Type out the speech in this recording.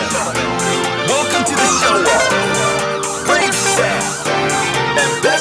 gentlemen, welcome to the show. Of Brave Sound and Best